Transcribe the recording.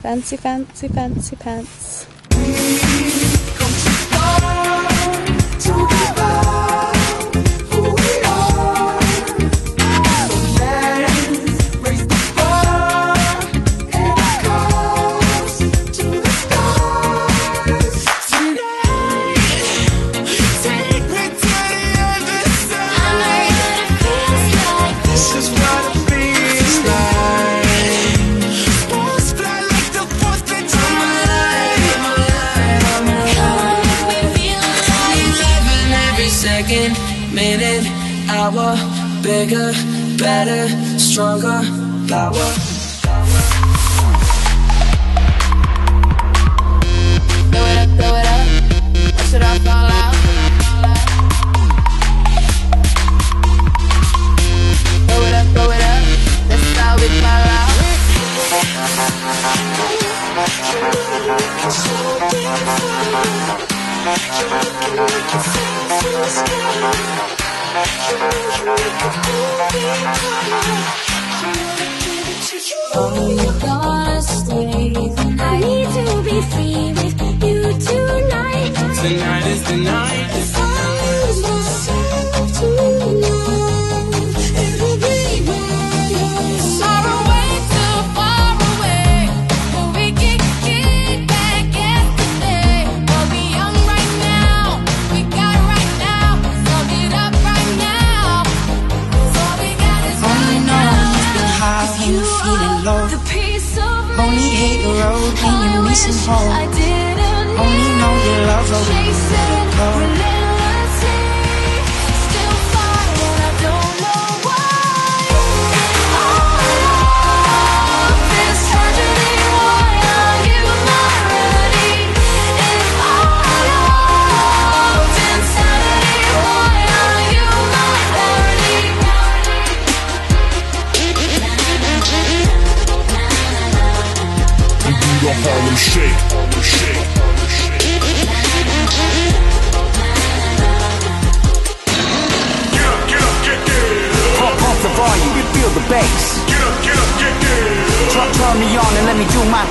Fancy, fancy, fancy pants. Second, minute, hour, bigger, better, stronger, power. Throw it up, throw it up. Watch it all fall out. Throw it up, throw it up. I be free with you tonight. Tonight is the night. Low. The piece of Only hate the road when you missing home. Only know you love her when you let go. Do Shake. Harlem Shake. Shake. Get up, get up, get down. Pump, pump the volume, feel the bass. Get up, get up, get down. Turn, turn me on and let me do my